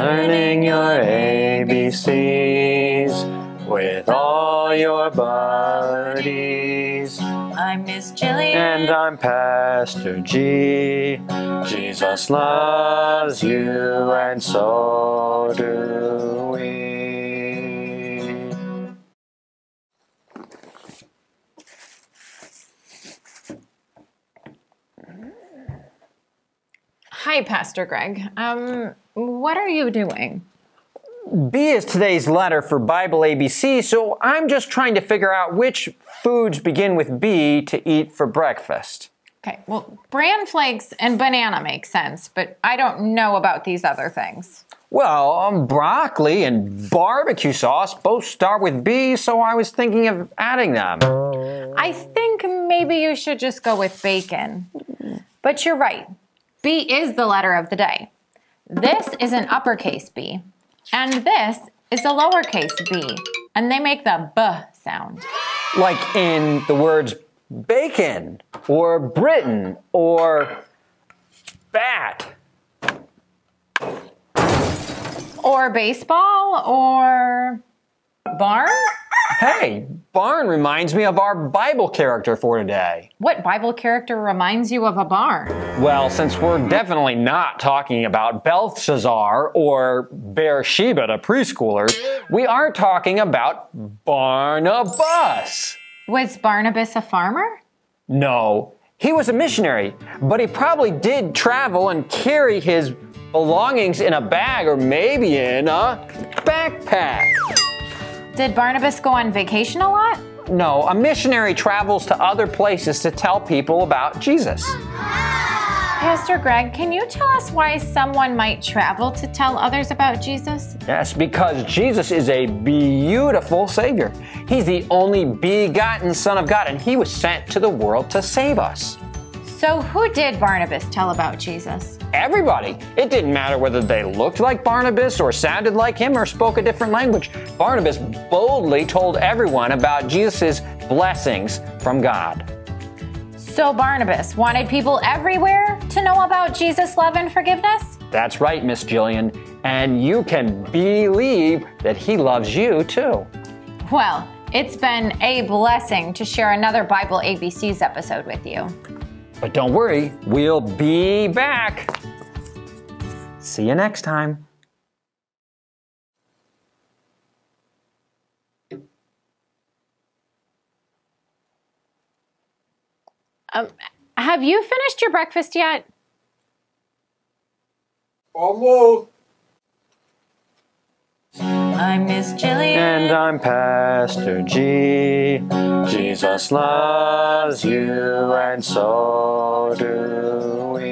your ABCs with all your buddies. I'm Miss Jillian. And I'm Pastor G. Jesus loves you, and so do we. Hi, Pastor Greg. Um, what are you doing? B is today's letter for Bible ABC, so I'm just trying to figure out which foods begin with B to eat for breakfast. Okay, well, bran flakes and banana make sense, but I don't know about these other things. Well, um, broccoli and barbecue sauce both start with B, so I was thinking of adding them. I think maybe you should just go with bacon. But you're right. B is the letter of the day. This is an uppercase B, and this is a lowercase b, and they make the b sound. Like in the words bacon, or Britain, or bat. Or baseball, or barn? Hey, barn reminds me of our Bible character for today. What Bible character reminds you of a barn? Well, since we're definitely not talking about Belshazzar or Beersheba to preschoolers, we are talking about Barnabas. Was Barnabas a farmer? No, he was a missionary, but he probably did travel and carry his belongings in a bag or maybe in a backpack. Did Barnabas go on vacation a lot? No, a missionary travels to other places to tell people about Jesus. Pastor Greg, can you tell us why someone might travel to tell others about Jesus? Yes, because Jesus is a beautiful Savior. He's the only begotten Son of God, and He was sent to the world to save us. So, who did Barnabas tell about Jesus? Everybody. It didn't matter whether they looked like Barnabas or sounded like him or spoke a different language. Barnabas boldly told everyone about Jesus' blessings from God. So, Barnabas wanted people everywhere to know about Jesus' love and forgiveness? That's right, Miss Jillian. And you can believe that he loves you too. Well, it's been a blessing to share another Bible ABCs episode with you. But don't worry, we'll be back. See you next time. Um, have you finished your breakfast yet? Almost. I'm Miss Jillian. And I'm Pastor G. Jesus loves you, and so do we.